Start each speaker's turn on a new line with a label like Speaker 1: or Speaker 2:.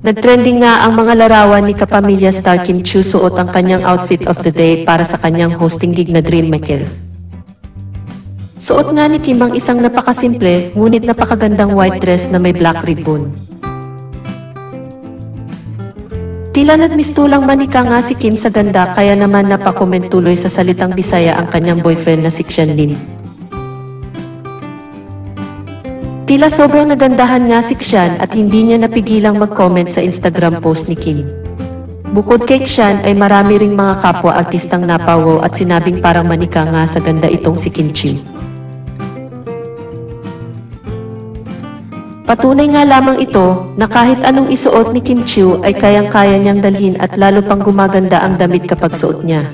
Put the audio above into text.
Speaker 1: Nagtrending nga ang mga larawan ni kapamilya star Kim Chiu suot ang kanyang outfit of the day para sa kanyang hosting gig na Dream Maker. Suot nga ni Kim ang isang napakasimple ngunit napakagandang white dress na may black ribbon. Tila nagmistulang manika nga si Kim sa ganda kaya naman napakoment tuloy sa salitang Bisaya ang kanyang boyfriend na si Xian Lin. Tila sobrang nagandahan nga si Xian at hindi niya napigilang mag-comment sa Instagram post ni Kim. Bukod kay Xian ay marami ring mga kapwa artistang napawo at sinabing parang manika nga sa ganda itong si Kim Chiu. Patunay nga lamang ito na kahit anong isuot ni Kim Chiu ay kayang-kaya niyang dalhin at lalo pang gumaganda ang damit kapag suot niya.